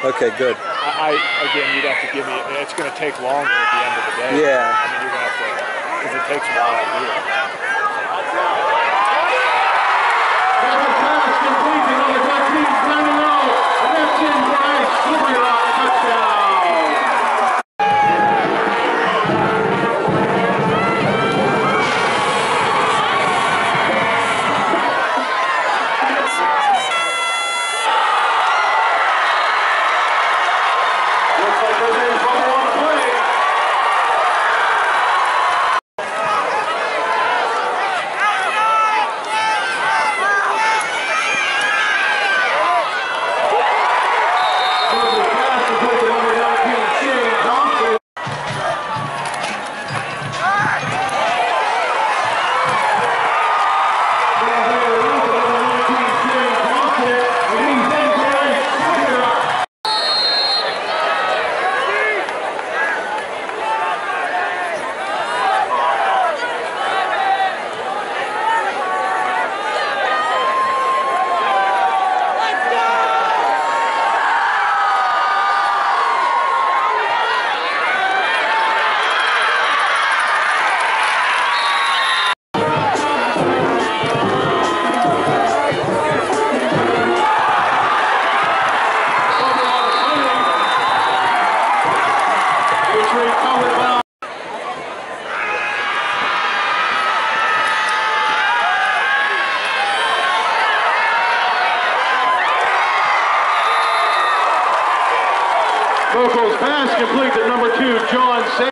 Okay, good. I, I again, you'd have to give me. It's going to take longer at the end of the day. Yeah. I mean, you're going to have to because it takes a while to do it. Double pass complete to number Vocals pass complete to number two, John Sa-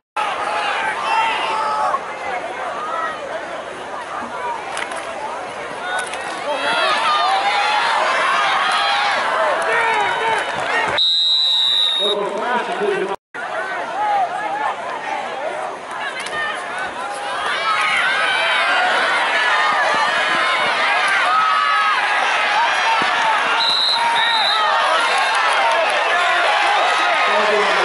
Vocals pass complete to Vocals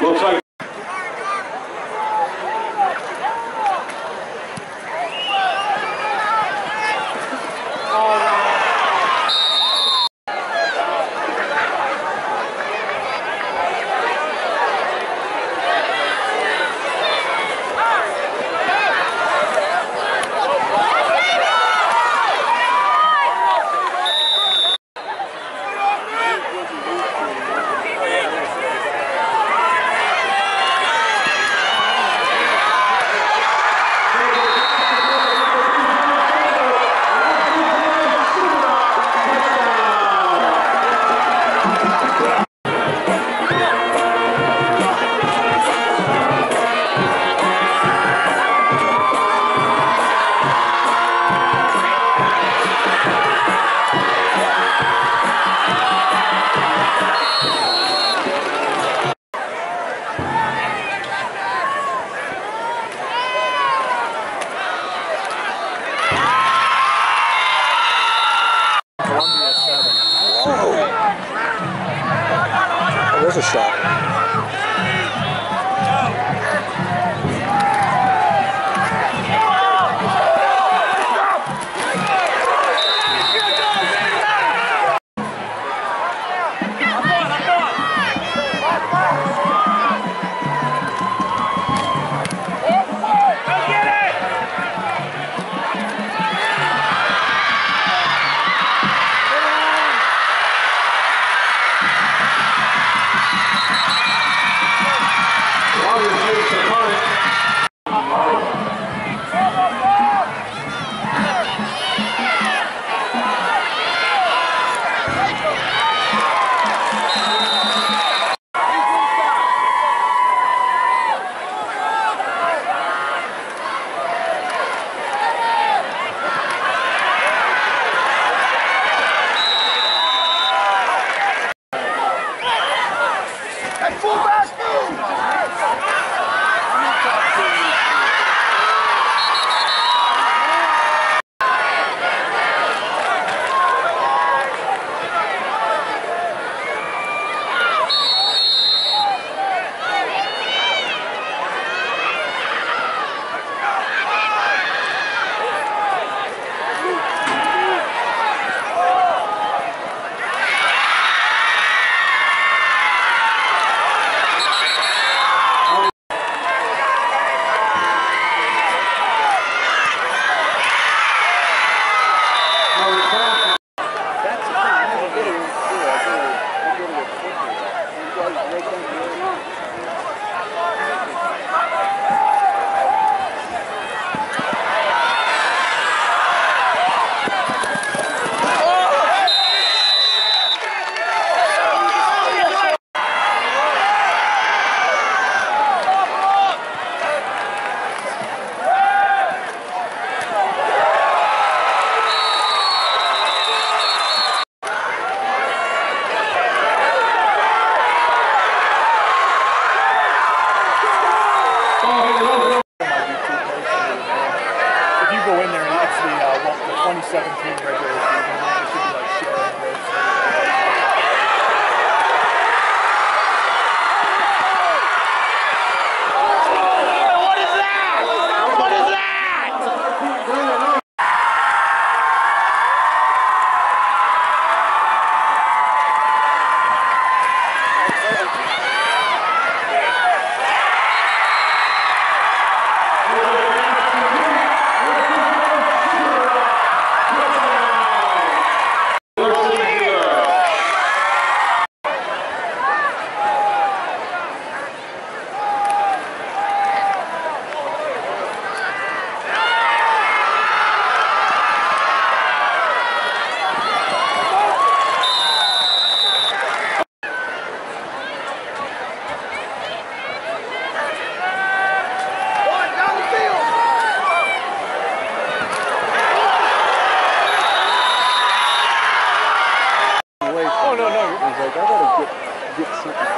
Volkswagen. get something.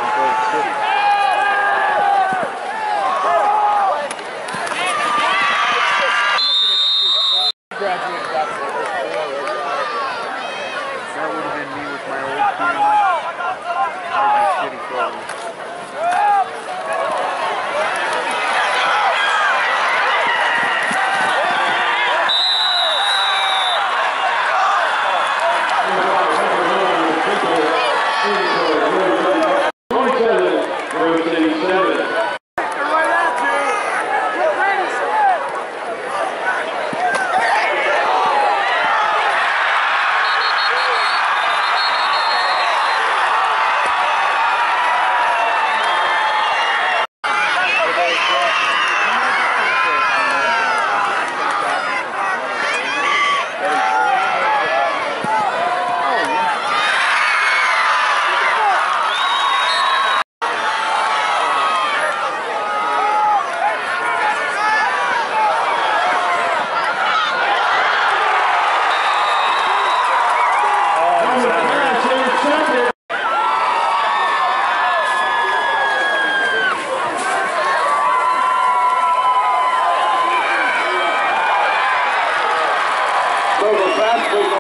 Bradford.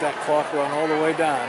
that clock run all the way down.